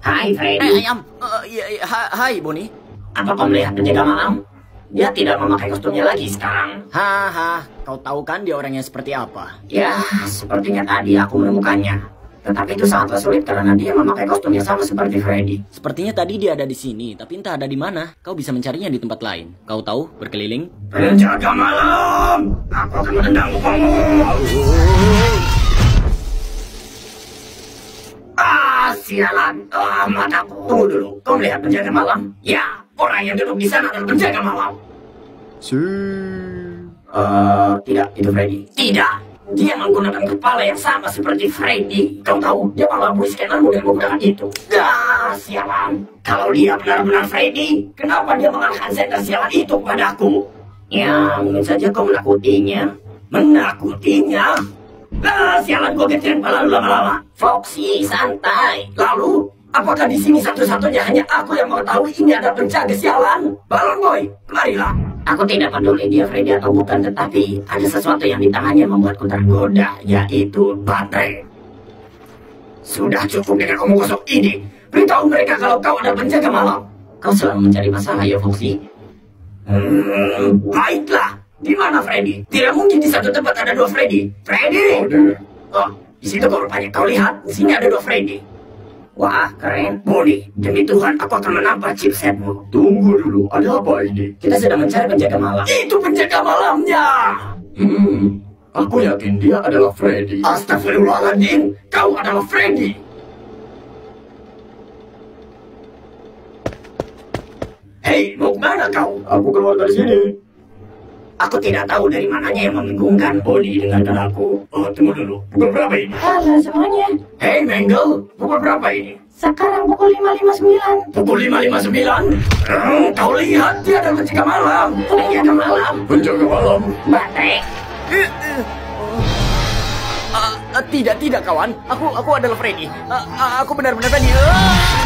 Hai, Freddy. Eh, ayam. Iya, iya, ha- hai, Boni. Apa kau melihat penjaga malam? Dia tidak memakai kostumnya lagi sekarang. Haha, kau tahu kan dia orangnya seperti apa? Ya, sepertinya tadi aku menemukannya. Tetapi itu sangatlah sulit karena dia memakai kostum yang sama seperti Freddy. Sepertinya tadi dia ada di sini, tapi entah ada di mana. Kau bisa mencarinya di tempat lain. Kau tahu, berkeliling. Penjaga malam! Aku akan menendang kamu! Ah, sialan! Ah, mataku! Tunggu dulu, kau melihat penjaga malam? Ya, orang yang duduk di sana adalah penjaga malam. Si. Eh, tidak, itu Freddy. Tidak! Dia menggunakan kepala yang sama seperti Freddy. Kau tahu, dia melabui scannermu dengan menggunakan itu. Ah, sialan! Kalau dia benar-benar Freddy, kenapa dia mengalahkan senter sialan itu padaku? Ya, mungkin saja kau menakutinya. Menakutinya? Ah, sialan gue getirin kepala lu lama-lama. Foxy, santai. Lalu, apakah di sini satu-satunya hanya aku yang mengetahui ini ada penjaga sialan? Balon Boy, kemarilah. Aku tidak peduli dia Freddy atau bukan, tetapi ada sesuatu yang di tangannya membuatku tergoda, yaitu baterai. Sudah cukup dengan omong kosong ini. Beritahu mereka kalau kau ada penjaga malam. Kau selalu mencari masalah ya, Foxy. Hmm, baiklah. Di mana Freddy? Tidak mungkin di satu tempat ada dua Freddy. Freddy! Oh, di situ kau rupanya. Kau lihat, di sini ada dua Freddy. Wah, keren. Boni, demi Tuhan, aku akan menambah chipsetmu. Tunggu dulu, ada apa ini? Kita sedang mencari penjaga malam. Itu penjaga malamnya! Hmm, aku yakin dia adalah Freddy. Astagfirullahaladzim, kau adalah Freddy. Hei, mau ke mana kau? Aku keluar dari sini. Aku tidak tahu dari mananya yang membingungkan. Boni, dengarkan aku. Oh, tunggu dulu. Pukul berapa ini? Halo semuanya, Hei, Mangle. Pukul berapa ini? sekarang pukul 5.59 Pukul 5.59. Hmm, kau lihat, dia ada penjaga malam. Penjaga malam. Penjaga malam. Batek. Ah, ah, tidak, tidak, kawan. Aku aku adalah Freddy. Ah, ah, aku benar-benar Freddy. Ah!